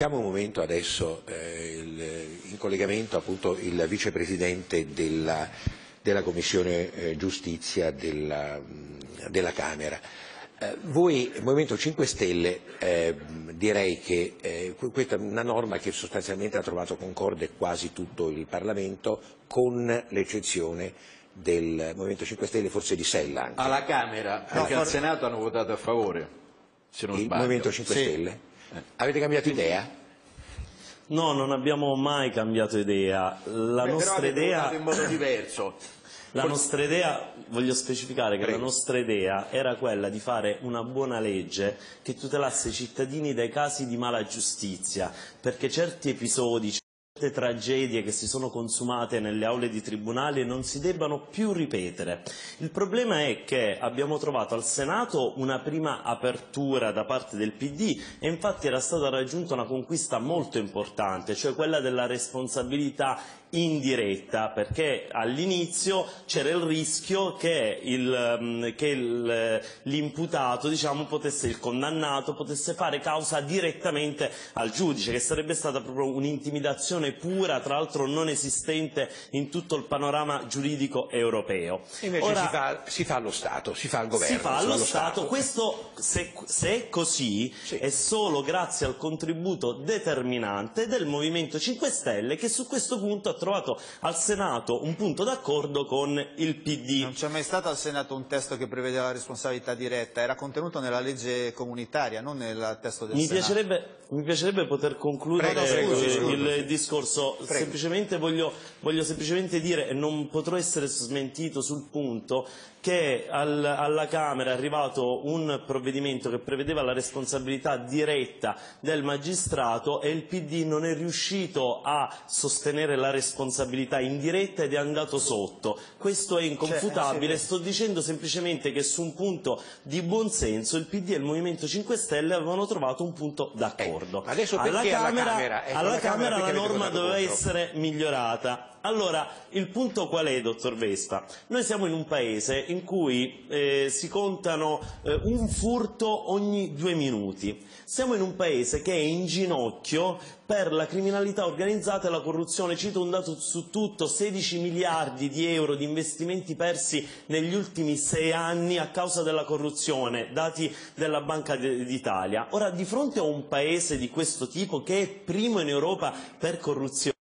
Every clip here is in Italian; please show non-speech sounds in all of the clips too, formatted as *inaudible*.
Abbiamo un momento adesso eh, il, in collegamento appunto il vicepresidente della, della Commissione eh, Giustizia della, della Camera. Eh, voi, Movimento 5 Stelle, eh, direi che eh, questa è una norma che sostanzialmente ha trovato concorde quasi tutto il Parlamento, con l'eccezione del Movimento 5 Stelle, forse di Sella anche. Alla Camera, No, for- al Senato hanno votato a favore, se non il sbaglio. Movimento 5 Sì. Stelle? Avete cambiato idea? No, non abbiamo mai cambiato idea. La Beh, nostra idea in modo diverso. *coughs* La nostra idea, voglio specificare che Prego. la nostra idea era quella di fare una buona legge che tutelasse i cittadini dai casi di mala giustizia, perché certi episodi, certe tragedie che si sono consumate nelle aule di tribunale non si debbano più ripetere. Il problema è che abbiamo trovato al Senato una prima apertura da parte del PD e infatti era stata raggiunta una conquista molto importante, cioè quella della responsabilità indiretta, perché all'inizio c'era il rischio che mm, il- l'imputato, diciamo, potesse, il condannato, potesse fare causa direttamente al giudice, che sarebbe stata proprio un'intimidazione pura, tra l'altro non esistente in tutto il panorama giuridico europeo. Invece Ora- si, fa, si fa allo Stato, si fa al governo. si fa allo Stato, questo se, se è così Sì. è solo grazie al contributo determinante del Movimento 5 Stelle che su questo punto ha trovato al Senato un punto d'accordo con il PD. Non c'è mai stato al Senato un testo che prevedeva la responsabilità diretta, era contenuto nella legge comunitaria, non nel testo del Mi Senato. piacerebbe, mi piacerebbe poter concludere Prego, prego, scusi, il discorso. Prego. Semplicemente voglio, voglio semplicemente dire, e non potrò essere smentito sul punto, che al- alla Camera è arrivato un provvedimento che prevedeva la responsabilità diretta del magistrato e il PD non è riuscito a sostenere la responsabilità indiretta ed è andato sotto. Questo è inconfutabile. sì. Sto dicendo semplicemente che su un punto di buonsenso il PD e il Movimento 5 Stelle avevano trovato un punto d'accordo. Eh, alla perché alla Camera, Camera? Alla Camera Camera la norma doveva contro? essere migliorata. Allora, il punto qual è, dottor Vespa? Noi siamo in un paese in cui eh, si contano eh, un furto ogni due minuti. Siamo in un paese che è in ginocchio per la criminalità organizzata e la corruzione. Cito un dato su tutto, 16 miliardi di euro di investimenti persi negli ultimi sei anni a causa della corruzione, dati della Banca d'Italia. Ora, di fronte a un paese di questo tipo che è primo in Europa per corruzione,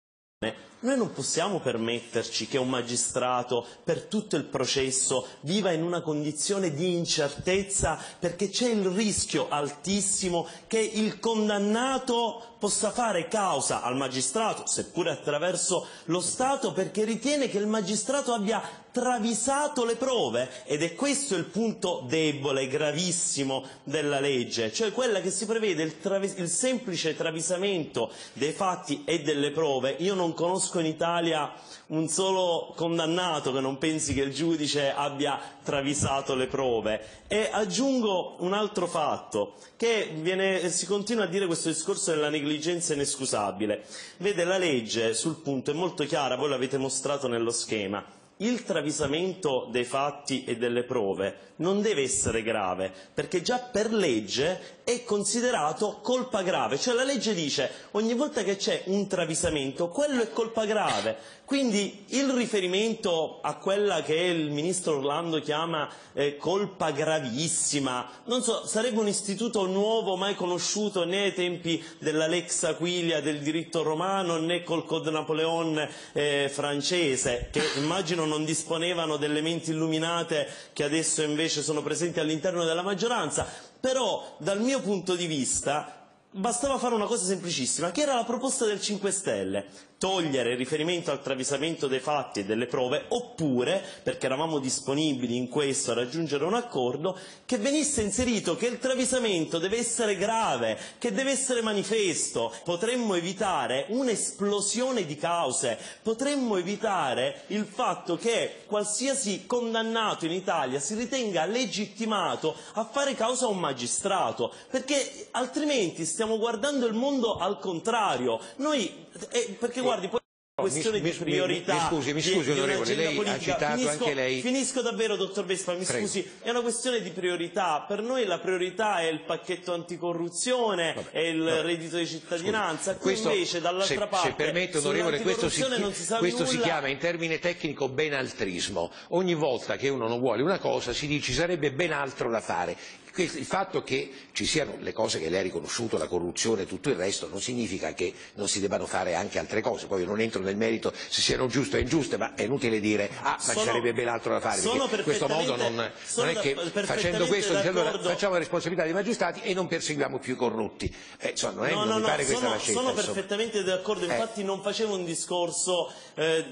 noi non possiamo permetterci che un magistrato per tutto il processo viva in una condizione di incertezza perché c'è il rischio altissimo che il condannato possa fare causa al magistrato, seppure attraverso lo Stato, perché ritiene che il magistrato abbia travisato le prove ed è questo il punto debole, gravissimo della legge, cioè quella che si prevede il, travis- il semplice travisamento dei fatti e delle prove. Io non conosco in Italia un solo condannato che non pensi che il giudice abbia travisato le prove. E aggiungo un altro fatto, che viene- si continua a dire questo discorso della negligenza inescusabile. Vede, la legge sul punto è molto chiara, voi l'avete mostrato nello schema. Il travisamento dei fatti e delle prove non deve essere grave, perché già per legge è considerato colpa grave, cioè la legge dice ogni volta che c'è un travisamento quello è colpa grave. Quindi il riferimento a quella che il ministro Orlando chiama eh, colpa gravissima, non so, sarebbe un istituto nuovo mai conosciuto né ai tempi della Aquilia del diritto romano né col Code Napoleon eh, francese, che immagino non disponevano delle menti illuminate che adesso invece sono presenti all'interno della maggioranza. Però dal mio punto di vista bastava fare una cosa semplicissima, che era la proposta del 5 Stelle, togliere il riferimento al travisamento dei fatti e delle prove, oppure, perché eravamo disponibili in questo a raggiungere un accordo, che venisse inserito che il travisamento deve essere grave, che deve essere manifesto. Potremmo evitare un'esplosione di cause, potremmo evitare il fatto che qualsiasi condannato in Italia si ritenga legittimato a fare causa a un magistrato, perché altrimenti stiamo guardando il mondo al contrario. Noi, eh, perché guardi, poi questione mi- di mi- priorità mi scusi, mi di- scusi, di onorevole, un'agenda lei ha politica. citato finisco, anche lei- finisco davvero dottor Vespa mi Prego. scusi è una questione di priorità per noi la priorità è il pacchetto anticorruzione Vabbè, è il vabbè. reddito di cittadinanza qui Questo, invece dall'altra se, parte se permette onorevole, questo, si, si questo si chiama in termine tecnico benaltrismo. Ogni volta che uno non vuole una cosa si dice ci sarebbe ben altro da fare. Il fatto che ci siano le cose che lei ha riconosciuto, la corruzione e tutto il resto, non significa che non si debbano fare anche altre cose. Poi io non entro nel merito se siano giuste o ingiuste, ma è inutile dire ah, ma ci sarebbe ben altro da fare, perché in questo modo non, non è che facendo questo dice allora d'accordo. facciamo la responsabilità dei magistrati e non perseguiamo più i corrotti. Eh, insomma, non, è, No, non no, mi no, questa sono, la scelta. sono insomma. perfettamente d'accordo, Eh. infatti non facevo un discorso eh,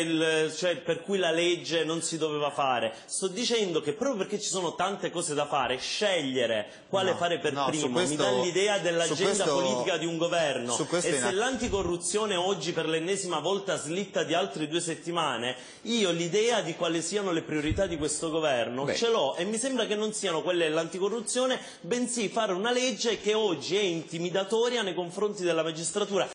il- cioè, per cui la legge non si doveva fare, sto dicendo che proprio perché ci sono tante cose da fare, scegliere quale No, fare per no, primo questo- mi dà l'idea dell'agenda politica di un governo e se l'anticorruzione oggi per l'ennesima volta slitta di altre due settimane, io l'idea di quali siano le priorità di questo governo Beh. ce l'ho e mi sembra che non siano quelle dell'anticorruzione, bensì fare una legge che oggi è intimidatoria nei confronti della magistratura.